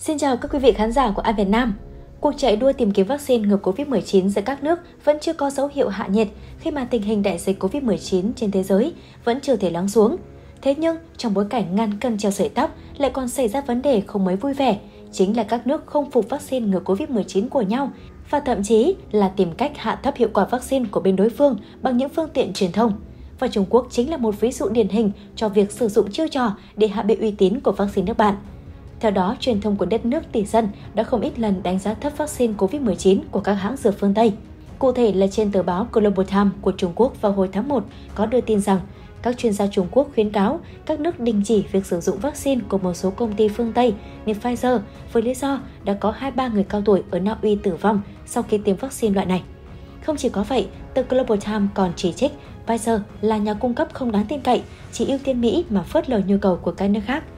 Xin chào các quý vị khán giả của An Việt Nam. Cuộc chạy đua tìm kiếm vaccine ngừa COVID-19 giữa các nước vẫn chưa có dấu hiệu hạ nhiệt khi mà tình hình đại dịch COVID-19 trên thế giới vẫn chưa thể lắng xuống. Thế nhưng, trong bối cảnh ngăn cân treo sợi tóc lại còn xảy ra vấn đề không mấy vui vẻ, chính là các nước không phục vaccine ngừa COVID-19 của nhau và thậm chí là tìm cách hạ thấp hiệu quả vaccine của bên đối phương bằng những phương tiện truyền thông. Và Trung Quốc chính là một ví dụ điển hình cho việc sử dụng chiêu trò để hạ bệ uy tín của vaccine nước bạn. Theo đó, truyền thông của đất nước tỷ dân đã không ít lần đánh giá thấp vaccine COVID-19 của các hãng dược phương Tây. Cụ thể là trên tờ báo Global Times của Trung Quốc vào hồi tháng 1 có đưa tin rằng các chuyên gia Trung Quốc khuyến cáo các nước đình chỉ việc sử dụng vaccine của một số công ty phương Tây như Pfizer với lý do đã có 2-3 người cao tuổi ở Na Uy tử vong sau khi tiêm vaccine loại này. Không chỉ có vậy, tờ Global Times còn chỉ trích Pfizer là nhà cung cấp không đáng tin cậy, chỉ ưu tiên Mỹ mà phớt lờ nhu cầu của các nước khác –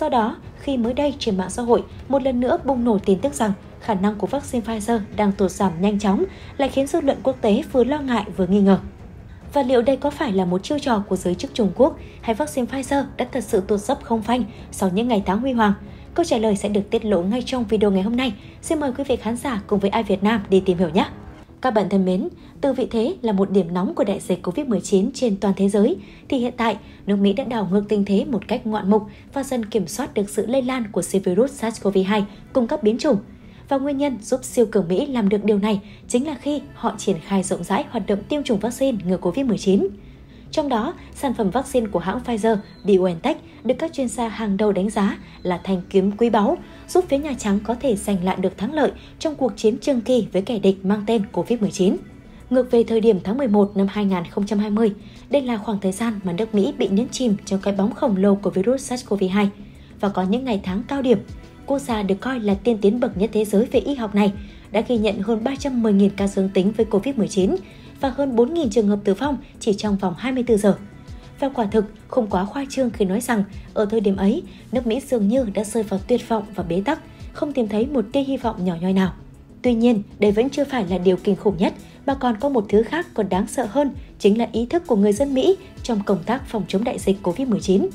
Do đó, khi mới đây trên mạng xã hội, một lần nữa bùng nổ tin tức rằng khả năng của vaccine Pfizer đang tụt giảm nhanh chóng, lại khiến dư luận quốc tế vừa lo ngại vừa nghi ngờ. Và liệu đây có phải là một chiêu trò của giới chức Trung Quốc hay vaccine Pfizer đã thật sự tụt dốc không phanh sau những ngày tháng huy hoàng? Câu trả lời sẽ được tiết lộ ngay trong video ngày hôm nay. Xin mời quý vị khán giả cùng với Ai Việt Nam đi tìm hiểu nhé! Các bạn thân mến, từ vị thế là một điểm nóng của đại dịch COVID-19 trên toàn thế giới, thì hiện tại nước Mỹ đã đảo ngược tình thế một cách ngoạn mục và dần kiểm soát được sự lây lan của siêu virus SARS-CoV-2 cùng các biến chủng. Và nguyên nhân giúp siêu cường Mỹ làm được điều này chính là khi họ triển khai rộng rãi hoạt động tiêm chủng vaccine ngừa COVID-19. Trong đó, sản phẩm vaccine của hãng Pfizer, BioNTech được các chuyên gia hàng đầu đánh giá là thanh kiếm quý báu, giúp phía Nhà Trắng có thể giành lại được thắng lợi trong cuộc chiến trường kỳ với kẻ địch mang tên COVID-19. Ngược về thời điểm tháng 11 năm 2020, đây là khoảng thời gian mà nước Mỹ bị nhấn chìm trong cái bóng khổng lồ của virus SARS-CoV-2 và có những ngày tháng cao điểm. Quốc gia được coi là tiên tiến bậc nhất thế giới về y học này đã ghi nhận hơn 310.000 ca dương tính với COVID-19 và hơn 4.000 trường hợp tử vong chỉ trong vòng 24 giờ. Và quả thực không quá khoa trương khi nói rằng ở thời điểm ấy, nước Mỹ dường như đã rơi vào tuyệt vọng và bế tắc, không tìm thấy một tia hy vọng nhỏ nhoi nào. Tuy nhiên, đây vẫn chưa phải là điều kinh khủng nhất, mà còn có một thứ khác còn đáng sợ hơn, chính là ý thức của người dân Mỹ trong công tác phòng chống đại dịch COVID-19.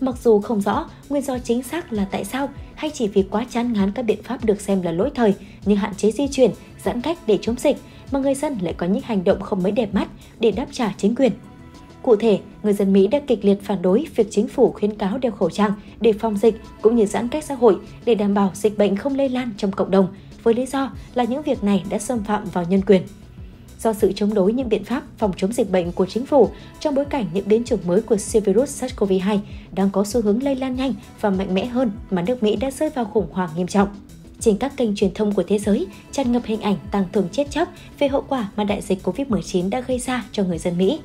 Mặc dù không rõ nguyên do chính xác là tại sao hay chỉ vì quá chán ngán các biện pháp được xem là lỗi thời như hạn chế di chuyển, giãn cách để chống dịch mà người dân lại có những hành động không mấy đẹp mắt để đáp trả chính quyền. Cụ thể, người dân Mỹ đã kịch liệt phản đối việc chính phủ khuyến cáo đeo khẩu trang để phòng dịch cũng như giãn cách xã hội để đảm bảo dịch bệnh không lây lan trong cộng đồng, với lý do là những việc này đã xâm phạm vào nhân quyền. Do sự chống đối những biện pháp phòng chống dịch bệnh của chính phủ trong bối cảnh những biến chủng mới của siêu virus SARS-CoV-2 đang có xu hướng lây lan nhanh và mạnh mẽ hơn mà nước Mỹ đã rơi vào khủng hoảng nghiêm trọng trên các kênh truyền thông của thế giới tràn ngập hình ảnh tăng thường chết chóc về hậu quả mà đại dịch Covid-19 đã gây ra cho người dân Mỹ.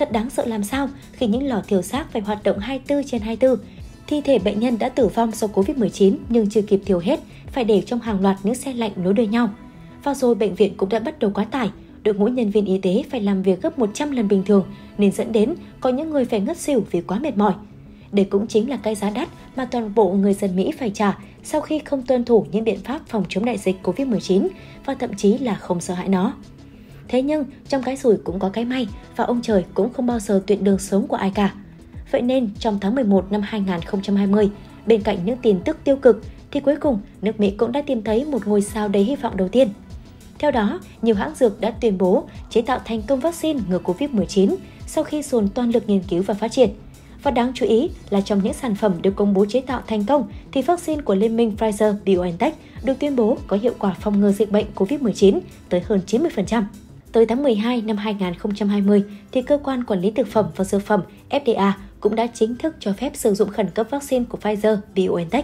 Thật đáng sợ làm sao khi những lò thiêu xác phải hoạt động 24 trên 24. Thi thể bệnh nhân đã tử vong do Covid-19 nhưng chưa kịp thiêu hết, phải để trong hàng loạt những xe lạnh nối đuôi nhau. Và rồi bệnh viện cũng đã bắt đầu quá tải, đội ngũ nhân viên y tế phải làm việc gấp 100 lần bình thường nên dẫn đến có những người phải ngất xỉu vì quá mệt mỏi. Đây cũng chính là cái giá đắt mà toàn bộ người dân Mỹ phải trả sau khi không tuân thủ những biện pháp phòng chống đại dịch COVID-19 và thậm chí là không sợ hãi nó. Thế nhưng, trong cái rủi cũng có cái may và ông trời cũng không bao giờ tuyệt đường sống của ai cả. Vậy nên, trong tháng 11 năm 2020, bên cạnh những tin tức tiêu cực, thì cuối cùng nước Mỹ cũng đã tìm thấy một ngôi sao đầy hy vọng đầu tiên. Theo đó, nhiều hãng dược đã tuyên bố chế tạo thành công vaccine ngừa COVID-19 sau khi dồn toàn lực nghiên cứu và phát triển – và đáng chú ý là trong những sản phẩm được công bố chế tạo thành công thì vaccine của Liên minh Pfizer-BioNTech được tuyên bố có hiệu quả phòng ngừa dịch bệnh COVID-19 tới hơn 90%. Tới tháng 12 năm 2020, thì cơ quan quản lý thực phẩm và dược phẩm FDA cũng đã chính thức cho phép sử dụng khẩn cấp vaccine của Pfizer-BioNTech.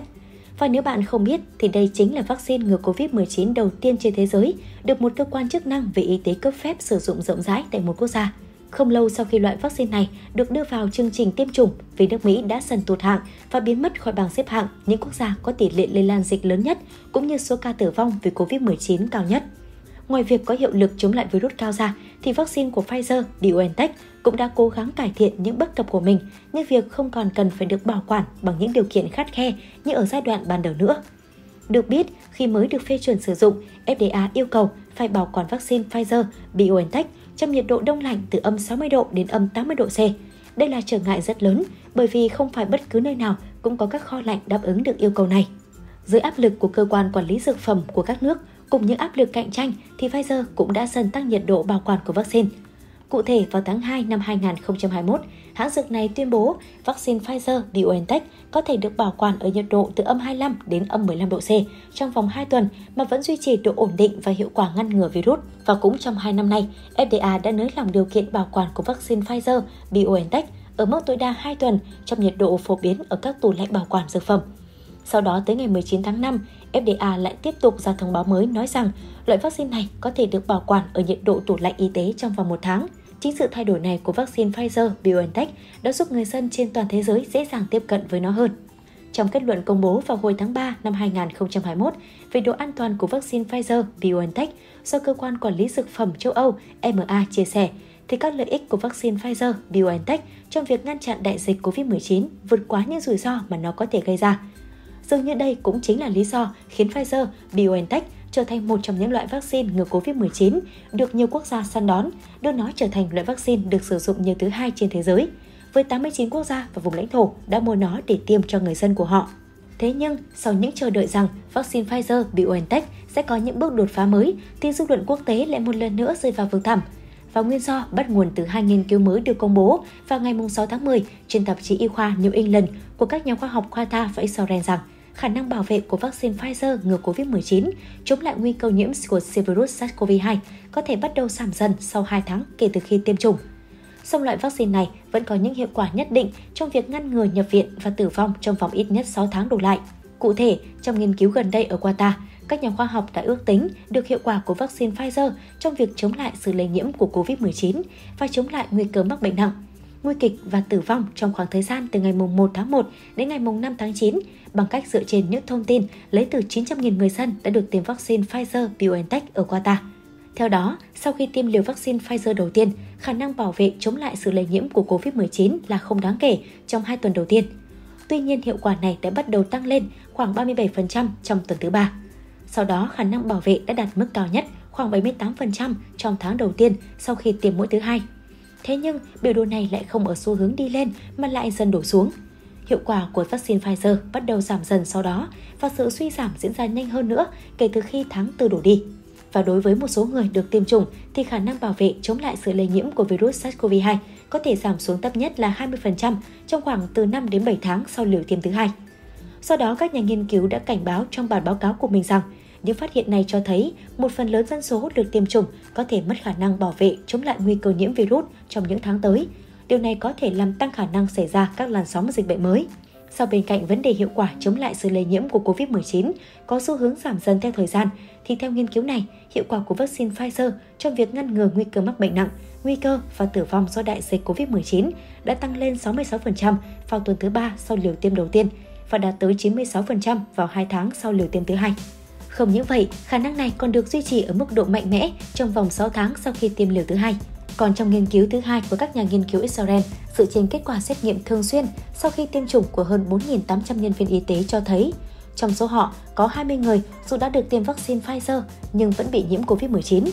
Và nếu bạn không biết thì đây chính là vaccine ngừa COVID-19 đầu tiên trên thế giới được một cơ quan chức năng về y tế cấp phép sử dụng rộng rãi tại một quốc gia. Không lâu sau khi loại vaccine này được đưa vào chương trình tiêm chủng, vì nước Mỹ đã dần tụt hạng và biến mất khỏi bảng xếp hạng những quốc gia có tỷ lệ lây lan dịch lớn nhất cũng như số ca tử vong vì COVID-19 cao nhất. Ngoài việc có hiệu lực chống lại virus cao ra, thì vaccine của Pfizer, BioNTech cũng đã cố gắng cải thiện những bất cập của mình như việc không còn cần phải được bảo quản bằng những điều kiện khắt khe như ở giai đoạn ban đầu nữa. Được biết, khi mới được phê chuẩn sử dụng, FDA yêu cầu phải bảo quản vaccine Pfizer, BioNTech trong nhiệt độ đông lạnh từ âm 60 độ đến âm 80 độ C. Đây là trở ngại rất lớn bởi vì không phải bất cứ nơi nào cũng có các kho lạnh đáp ứng được yêu cầu này. Dưới áp lực của cơ quan quản lý dược phẩm của các nước, cùng những áp lực cạnh tranh thì Pfizer cũng đã dần tăng nhiệt độ bảo quản của vaccine. Cụ thể, vào tháng 2 năm 2021, hãng dược này tuyên bố vaccine Pfizer-BioNTech có thể được bảo quản ở nhiệt độ từ âm 25 đến âm 15 độ C trong vòng 2 tuần mà vẫn duy trì độ ổn định và hiệu quả ngăn ngừa virus. Và cũng trong 2 năm nay, FDA đã nới lỏng điều kiện bảo quản của vaccine Pfizer-BioNTech ở mức tối đa 2 tuần trong nhiệt độ phổ biến ở các tủ lạnh bảo quản dược phẩm. Sau đó tới ngày 19 tháng 5, FDA lại tiếp tục ra thông báo mới nói rằng loại vaccine này có thể được bảo quản ở nhiệt độ tủ lạnh y tế trong vòng một tháng. Chính sự thay đổi này của vaccine Pfizer-BioNTech đã giúp người dân trên toàn thế giới dễ dàng tiếp cận với nó hơn. Trong kết luận công bố vào hồi tháng 3 năm 2021 về độ an toàn của vaccine Pfizer-BioNTech do Cơ quan Quản lý Dược phẩm châu Âu EMA chia sẻ, thì các lợi ích của vaccine Pfizer-BioNTech trong việc ngăn chặn đại dịch COVID-19 vượt quá những rủi ro mà nó có thể gây ra. Dường như đây cũng chính là lý do khiến Pfizer, BioNTech trở thành một trong những loại vaccine ngừa COVID-19 được nhiều quốc gia săn đón, đưa nó trở thành loại vaccine được sử dụng nhiều thứ hai trên thế giới, với 89 quốc gia và vùng lãnh thổ đã mua nó để tiêm cho người dân của họ. Thế nhưng, sau những chờ đợi rằng vaccine Pfizer-BioNTech sẽ có những bước đột phá mới, thì dư luận quốc tế lại một lần nữa rơi vào vực thẳm. Và nguyên do bắt nguồn từ hai nghiên cứu mới được công bố vào ngày 6 tháng 10 trên tạp chí y khoa New England của các nhà khoa học Qatar và Israel rằng khả năng bảo vệ của vaccine Pfizer ngừa COVID-19 chống lại nguy cơ nhiễm của virus SARS-CoV-2 có thể bắt đầu giảm dần sau 2 tháng kể từ khi tiêm chủng. Song loại vaccine này vẫn có những hiệu quả nhất định trong việc ngăn ngừa nhập viện và tử vong trong vòng ít nhất 6 tháng đổ lại. Cụ thể, trong nghiên cứu gần đây ở Qatar, các nhà khoa học đã ước tính được hiệu quả của vaccine Pfizer trong việc chống lại sự lây nhiễm của COVID-19 và chống lại nguy cơ mắc bệnh nặng nguy kịch và tử vong trong khoảng thời gian từ ngày 1 tháng 1 đến ngày 5 tháng 9 bằng cách dựa trên những thông tin lấy từ 900.000 người dân đã được tiêm vaccine Pfizer-BioNTech ở Qatar. Theo đó, sau khi tiêm liều vaccine Pfizer đầu tiên, khả năng bảo vệ chống lại sự lây nhiễm của COVID-19 là không đáng kể trong hai tuần đầu tiên. Tuy nhiên, hiệu quả này đã bắt đầu tăng lên khoảng 37% trong tuần thứ ba. Sau đó, khả năng bảo vệ đã đạt mức cao nhất khoảng 78% trong tháng đầu tiên sau khi tiêm mũi thứ hai. Thế nhưng, biểu đồ này lại không ở xu hướng đi lên mà lại dần đổ xuống. Hiệu quả của vaccine Pfizer bắt đầu giảm dần sau đó và sự suy giảm diễn ra nhanh hơn nữa kể từ khi tháng tư đổ đi. Và đối với một số người được tiêm chủng thì khả năng bảo vệ chống lại sự lây nhiễm của virus SARS-CoV-2 có thể giảm xuống thấp nhất là 20% trong khoảng từ 5 đến 7 tháng sau liều tiêm thứ hai. Sau đó, các nhà nghiên cứu đã cảnh báo trong bản báo cáo của mình rằng những phát hiện này cho thấy một phần lớn dân số được tiêm chủng có thể mất khả năng bảo vệ chống lại nguy cơ nhiễm virus trong những tháng tới. Điều này có thể làm tăng khả năng xảy ra các làn sóng dịch bệnh mới. Sau bên cạnh vấn đề hiệu quả chống lại sự lây nhiễm của COVID-19 có xu hướng giảm dần theo thời gian, thì theo nghiên cứu này, hiệu quả của vaccine Pfizer trong việc ngăn ngừa nguy cơ mắc bệnh nặng, nguy cơ và tử vong do đại dịch COVID-19 đã tăng lên 66% vào tuần thứ ba sau liều tiêm đầu tiên và đạt tới 96% vào 2 tháng sau liều tiêm thứ hai. Không những vậy, khả năng này còn được duy trì ở mức độ mạnh mẽ trong vòng 6 tháng sau khi tiêm liều thứ hai. Còn trong nghiên cứu thứ hai của các nhà nghiên cứu Israel, dựa trên kết quả xét nghiệm thường xuyên sau khi tiêm chủng của hơn 4.800 nhân viên y tế cho thấy, trong số họ có 20 người dù đã được tiêm vaccine Pfizer nhưng vẫn bị nhiễm COVID-19.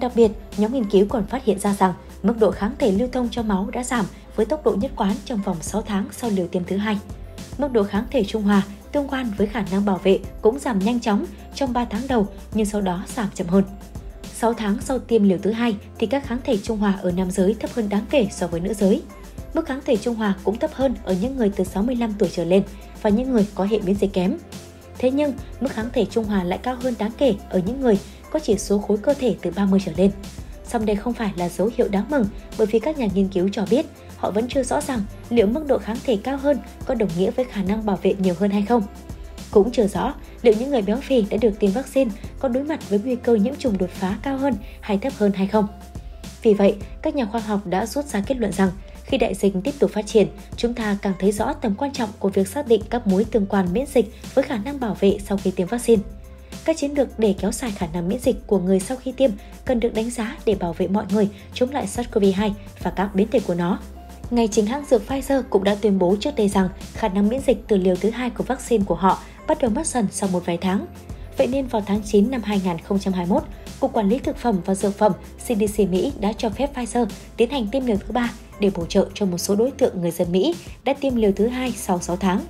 Đặc biệt, nhóm nghiên cứu còn phát hiện ra rằng mức độ kháng thể lưu thông trong máu đã giảm với tốc độ nhất quán trong vòng 6 tháng sau liều tiêm thứ hai. Mức độ kháng thể trung hòa tương quan với khả năng bảo vệ cũng giảm nhanh chóng trong 3 tháng đầu nhưng sau đó giảm chậm hơn. 6 tháng sau tiêm liều thứ hai thì các kháng thể trung hòa ở nam giới thấp hơn đáng kể so với nữ giới. Mức kháng thể trung hòa cũng thấp hơn ở những người từ 65 tuổi trở lên và những người có hệ miễn dịch kém. Thế nhưng, mức kháng thể trung hòa lại cao hơn đáng kể ở những người có chỉ số khối cơ thể từ 30 trở lên. Song đây không phải là dấu hiệu đáng mừng bởi vì các nhà nghiên cứu cho biết họ vẫn chưa rõ ràng liệu mức độ kháng thể cao hơn có đồng nghĩa với khả năng bảo vệ nhiều hơn hay không. Cũng chưa rõ liệu những người béo phì đã được tiêm vaccine có đối mặt với nguy cơ nhiễm trùng đột phá cao hơn hay thấp hơn hay không. Vì vậy, các nhà khoa học đã rút ra kết luận rằng khi đại dịch tiếp tục phát triển, chúng ta càng thấy rõ tầm quan trọng của việc xác định các mối tương quan miễn dịch với khả năng bảo vệ sau khi tiêm vaccine. Các chiến lược để kéo dài khả năng miễn dịch của người sau khi tiêm cần được đánh giá để bảo vệ mọi người chống lại SARS-CoV-2 và các biến thể của nó. Ngay chính hãng dược Pfizer cũng đã tuyên bố trước đây rằng khả năng miễn dịch từ liều thứ hai của vaccine của họ bắt đầu mất dần sau một vài tháng. Vậy nên vào tháng 9 năm 2021, Cục Quản lý Thực phẩm và Dược phẩm CDC Mỹ đã cho phép Pfizer tiến hành tiêm liều thứ ba để bổ trợ cho một số đối tượng người dân Mỹ đã tiêm liều thứ hai sau 6 tháng.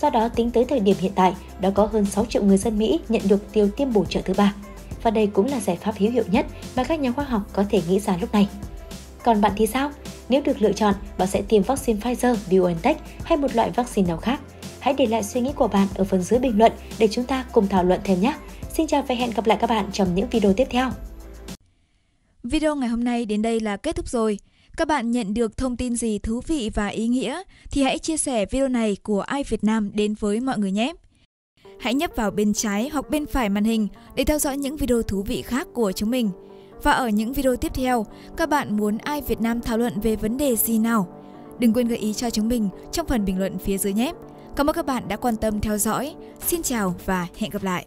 Do đó, tính tới thời điểm hiện tại, đã có hơn 6 triệu người dân Mỹ nhận được tiêu tiêm bổ trợ thứ ba. Và đây cũng là giải pháp hữu hiệu nhất mà các nhà khoa học có thể nghĩ ra lúc này. Còn bạn thì sao? Nếu được lựa chọn, bạn sẽ tiêm vaccine Pfizer, BioNTech hay một loại vaccine nào khác? Hãy để lại suy nghĩ của bạn ở phần dưới bình luận để chúng ta cùng thảo luận thêm nhé. Xin chào và hẹn gặp lại các bạn trong những video tiếp theo. Video ngày hôm nay đến đây là kết thúc rồi. Các bạn nhận được thông tin gì thú vị và ý nghĩa thì hãy chia sẻ video này của Ai Việt Nam đến với mọi người nhé. Hãy nhấp vào bên trái hoặc bên phải màn hình để theo dõi những video thú vị khác của chúng mình. Và ở những video tiếp theo, các bạn muốn Ai Việt Nam thảo luận về vấn đề gì nào? Đừng quên gợi ý cho chúng mình trong phần bình luận phía dưới nhé. Cảm ơn các bạn đã quan tâm theo dõi. Xin chào và hẹn gặp lại.